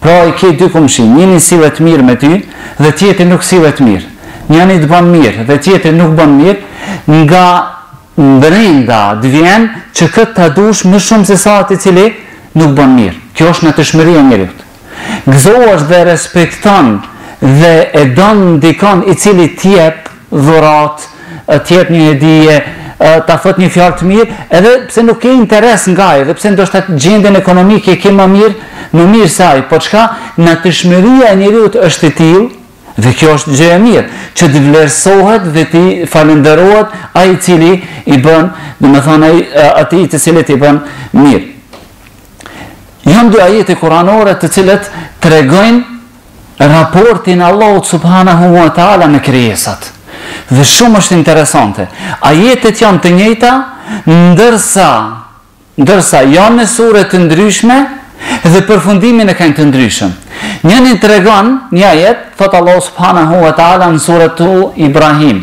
Pra i ke dy komshin, njëni sillet mirë me ty dhe tjetri nuk sillet mirë. Njëni të bën mirë dhe tjetri nuk bën mirë, nga brenda të vjen që këtë ta dush më shumë se sa atë i cili nuk bën mirë. Kjo është natyrshmëria e njeriut. Gëzohesh dhe respekton dhe e don dikon i cili të jep dhuratë, të jep një hedije, ta thotë një fjalë të mirë, edhe pse nuk ke interes nga ai, edhe pse ndoshta gjendjen ekonomike e ke më mirë, më mirë se ai, por çka? Natyrshmëria e njeriut është e tillë, dhe kjo është gjë e mirë, që të vlerësohet dhe të falënderohet ai i cili i bën, domethënë ai atij të cilit i bën mirë. Janë dy ajete kuranore të cilat tregojnë raportin e Allahut subhanahu wa taala me krijesat. Dhe shumë është interesante. Ajetet janë të njëjta, ndërsa ndërsa janë në sure të ndryshme dhe përfundimin e kanë të ndryshëm. Njënin tregon një ajet, thotë Allahu subhanahu wa taala në suretu Ibrahim.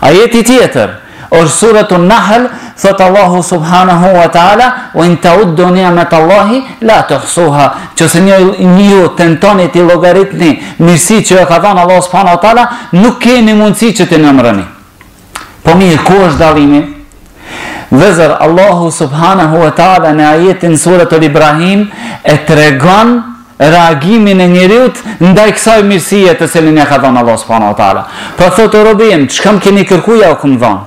Ajeti tjetër është Surat An-Nahl, thot Allahu subhanahu wa taala, "Wa in ta'uddu ni'mat Allahi la tuhsuha." Që nëse ju tentoni t'i llogaritni mirësi që e ka dhënë Allahu subhanahu wa taala, nuk keni mundësi që t'i numëroni. Po mirë, ku është dallimi? Vëllezër, Allahu subhanahu wa taala në ajetin Surat Al-Ibrahim e tregon reagimin e njeriut ndaj kësaj mirësie të cilën ja ka dhënë Allah subhanahu wa taala. Pra thotë o robi im, çka më keni kërku jau kam dhënë.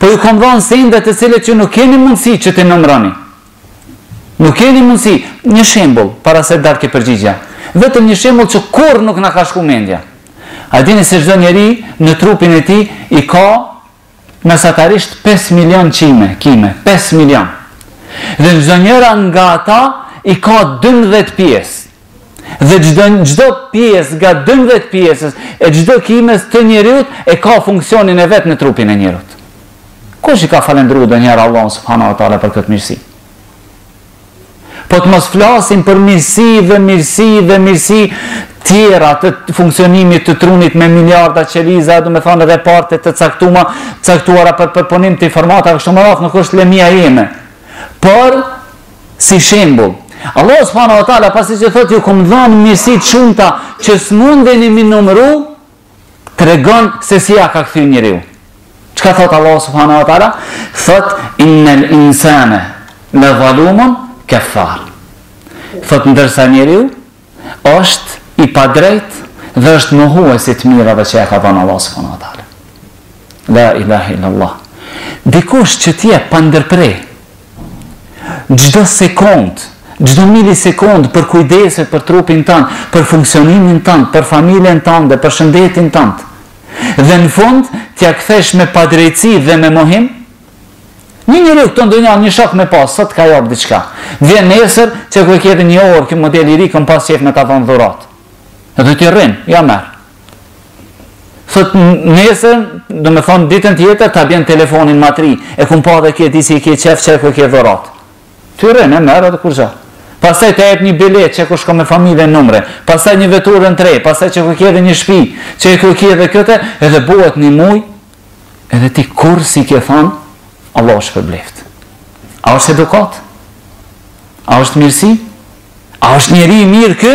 Po ju kam dhënë sende të cilët ju nuk keni mundësi që t'i numëroni. Nuk keni mundësi, një shembull, para se të dal ke përgjigja. Vetëm një shembull që kurrë nuk na ka shku mendja. A dini se çdo njeri në trupin e tij i ka Mesatarisht pesë milionë qime, kime, pesë milionë. Dhe çdo njëra nga ata i ka dymbëdhjetë pjesë. Dhe çdo çdo pjesë nga dymbëdhjetë pjesës e çdo kimes të njeriut e ka funksionin e vet në trupin e njeriut. Kush i ka falënderu ndonjëherë Allahun subhanahu wa taala për këtë mirësi? Po të mos flasim për mirësi dhe mirësi dhe mirësi tjera të funksionimit të trunit me miliarda qeliza, domethënë edhe parte të caktuma, caktuara për përpunim të informatave, kështu me radhë nuk është lemia jeme. Por, si shembul, Allahu subhanahu wa taala, pasi që thotë ju kom dhanë mirësi të shumta që s'mundeni mi numru, tregon se si ja ka kthy njeriu. Çka thot Allahu subhanahu wa taala? Thot innal insana la zalumun kafar. Thot ndërsa njeriu është i padrejtë dhe është mohues i i të mirave që ja ka dhënë Allahu subhanahu wa taala. La ilaha illa Allah. Dikush që të jep pa ndërpre Çdo sekundë, çdo milisekundë përkujdeset për trupin tënd, për funksionimin tënd, për familjen tënde, dhe për shëndetin tënd. Dhe në fund, t'ia kthesh me padrejtësi dhe me mohim? Një njeri, ky to, ndonjë një shok me pas, sot të ka jap diçka. Vjen nesër, qe ku e ke edhe një orë, ky model i ri, kom pas qef me ta dhon dhuratë. Dhe ti rrin, ja merr. Thot nesër, domethënë ditën tjetër, ta bien telefonin ma t'ri, e kum pa dhe e di se e ke qef, qe ku e ke dhuratë. Ti rrin, e merr edhe kurgja. Pasaj të jep një biletë, qe ku, shko me familje në umre, pasaj një veturë t're, pasaj qe ku e ke edhe një shpi, qe ku e ke edhe këte, edhe bohet një muj, edhe ti kurrë s'i ke thonë, Allahu të shpërbleftë. A është edukatë? A është mirësi? A është njeri i mirë ky?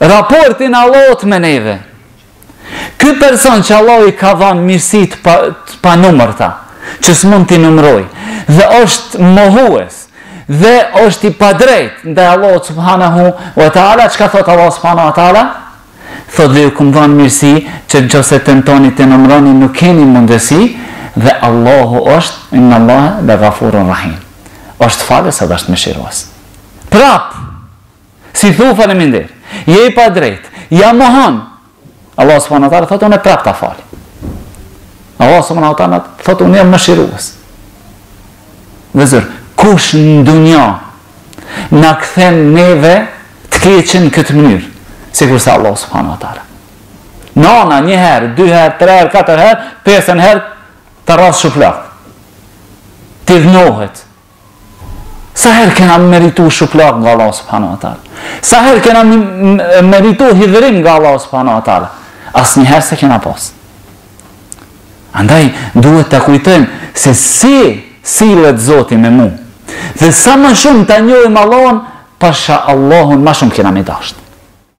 Raporti i Allahut me neve. Ky person që Allahu i ka dhanë mirësi të pa, panumërta, që s'mund t'i numërojë, dhe është mohues, dhe është i padrejtë, ndaj Allahut subhanahu wa ta'ala, çka thotë Allah subhanahu wa ta'ala? Thotë dhe ju kom dhanë mirësi, që në qoftë se tentoni t'i numëroni, nuk keni mundësi, dhe Allahu është, innallaha la gafurun rahim. është falës edhe është mëshirues. Prapë, S'i thu faleminderit. Je i padrejtë. Ia mohon. Allah subhanahu wa taala thotë unë prap ta fal. Allah subhanahu wa taala thotë unë jam mëshirues. Vëllezër, kush në dunja na kthen neve të keqen n'këtë mënyrë, sikurse Allahu subhanahu wa taala. Nana një herë, dy herë, tre herë, katër herë, të pestën herë, ta rras shuplakë. T'idhnohet. Sa herë kena meritu shuplakë nga Allahu subhanahu wa ta'ala? Sa herë kena meritu hidhërim nga Allahu subhanahu wa ta'ala? Asnjëherë s'e kena pas. Andaj, duhet ta kujtojmë se si sillet zoti me mu. Dhe sa ma shumë ta njohim Allahun, pasha Allahun ma shumë kena me e dashtë.